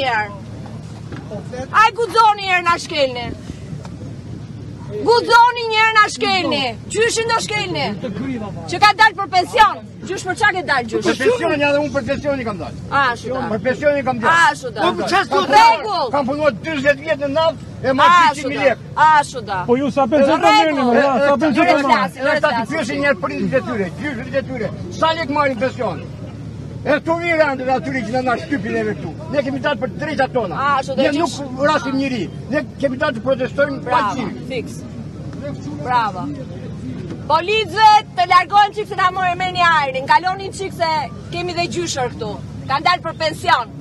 njërë. Aj gudzoni njërë nga shkelni. Gudzoni njërë nga shkelni. Qyshin do shkelni. Që ka dalë për pension. Qysh për qa ke dalë gjysh? Për pension një dhe unë për pension i kam dalë. A, shu da. Për pension i kam dalë. A, shu da. Për pension një kam dalë. A, shu në Për E ma që që lek. A, shu da. Po ju sa për zëtë në një mërë. Sa për zëtë në një mërë. E ta të pjëshin njerë për një të të të të të të të të të E të një andë dhe atyri që në nga shtypin e dhe tu. Ne kemi të për drejta tona. Ne nuk rasim njëri. Ne kemi të protestojmë për protestojnë për qimë. Bravo, fix. Bravo. Polizët të largohen qikë të ta mërë e meni ajrin. Kalonin qikë se kemi dhe gjyshër këtu. Kanë dalë për pension.